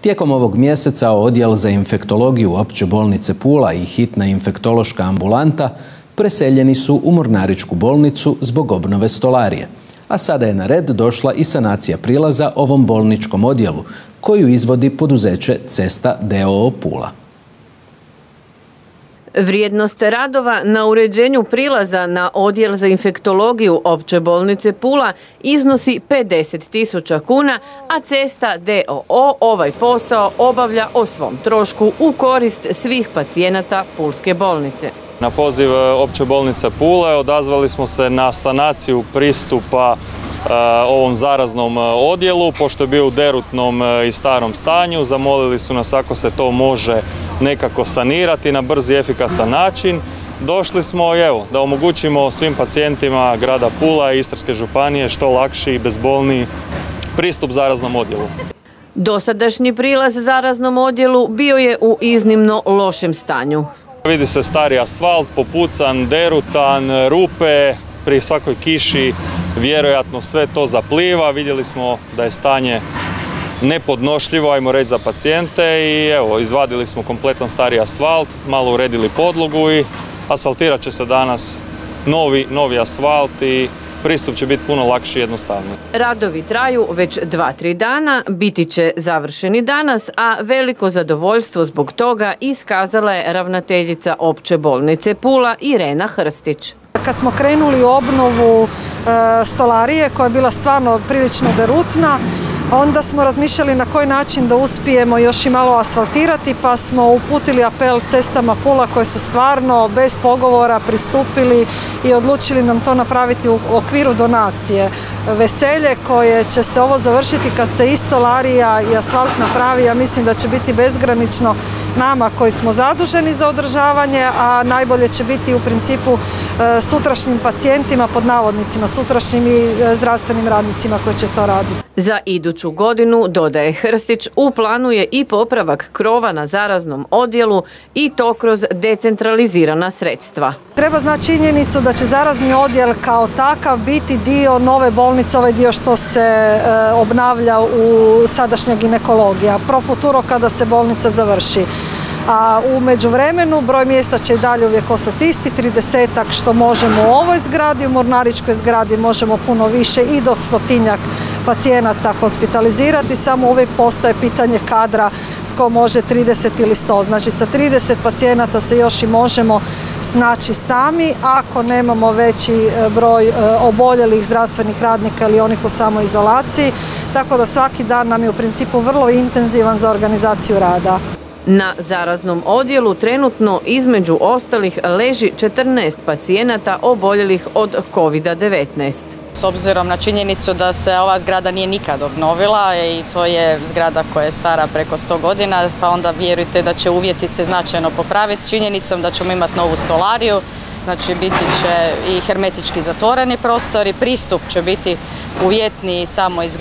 Tijekom ovog mjeseca odjel za infektologiju opće bolnice Pula i hitna infektološka ambulanta preseljeni su u Mornaričku bolnicu zbog obnove stolarije. A sada je na red došla i sanacija prilaza ovom bolničkom odjelu, koju izvodi poduzeće Cesta DOO Pula. Vrijednost radova na uređenju prilaza na odjel za infektologiju opće bolnice Pula iznosi 50 tisuća kuna, a cesta DOO ovaj posao obavlja o svom trošku u korist svih pacijenata Pulske bolnice. Na poziv opće bolnice Pule odazvali smo se na sanaciju pristupa e, ovom zaraznom e, odjelu, pošto je bio u derutnom e, i starom stanju. Zamolili su nas ako se to može nekako sanirati na brzi i efikasan način. Došli smo evo, da omogućimo svim pacijentima grada Pula i Istarske županije što lakši i bezbolniji pristup zaraznom odjelu. Dosadašnji prilaz zaraznom odjelu bio je u iznimno lošem stanju. Vidi se stari asfalt, popucan, derutan, rupe, pri svakoj kiši vjerojatno sve to zapliva. Vidjeli smo da je stanje nepodnošljivo, ajmo reći, za pacijente i evo, izvadili smo kompletan stari asfalt, malo uredili podlogu i asfaltirat će se danas novi, novi asfalt i pristup će biti puno lakši i jednostavniji. Radovi traju već dva, tri dana, biti će završeni danas, a veliko zadovoljstvo zbog toga iskazala je ravnateljica opće bolnice Pula Irena Hrstić. Kad smo krenuli u obnovu stolarije koja je bila stvarno prilično derutna, Onda smo razmišljali na koji način da uspijemo još i malo asfaltirati pa smo uputili apel cestama Pula koje su stvarno bez pogovora pristupili i odlučili nam to napraviti u okviru donacije. Veselje koje će se ovo završiti kad se isto larija i asfalt napravi, ja mislim da će biti bezgranično nama koji smo zaduženi za održavanje, a najbolje će biti u principu e, sutrašnjim pacijentima, pod navodnicima, sutrašnjim i e, zdravstvenim radnicima koji će to raditi. Za iduću godinu, dodaje Hrstić, u planu je i popravak krova na zaraznom odjelu i to kroz decentralizirana sredstva. Treba znači činjenicu da će zarazni odjel kao takav biti dio nove bolnice, ovaj dio što se e, obnavlja u sadašnja ginekologija. Pro futuro kada se bolnica završi a u međuvremenu broj mjesta će i dalje uvijek ostati isti, 30 što možemo u ovoj zgradi, u Mornaričkoj zgradi možemo puno više i do stotinjak pacijenata hospitalizirati, samo uvijek postaje pitanje kadra tko može 30 ili 100. Znači sa 30 pacijenata se još i možemo snaći sami ako nemamo veći e, broj e, oboljelih zdravstvenih radnika ili onih u samoizolaciji. Tako da svaki dan nam je u principu vrlo intenzivan za organizaciju rada. Na zaraznom odjelu trenutno između ostalih leži 14 pacijenata oboljelih od COVID-19. S obzirom na činjenicu da se ova zgrada nije nikad obnovila i to je zgrada koja je stara preko 100 godina, pa onda vjerujte da će uvjeti se značajno popraviti činjenicom da ćemo imati novu stolariju, znači biti će i hermetički zatvoreni prostori, pristup će biti uvjetniji samo iz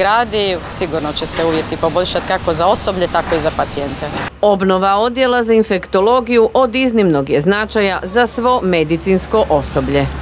sigurno će se uvjeti poboljšati kako za osoblje, tako i za pacijente. Obnova odjela za infektologiju od iznimnog je značaja za svo medicinsko osoblje.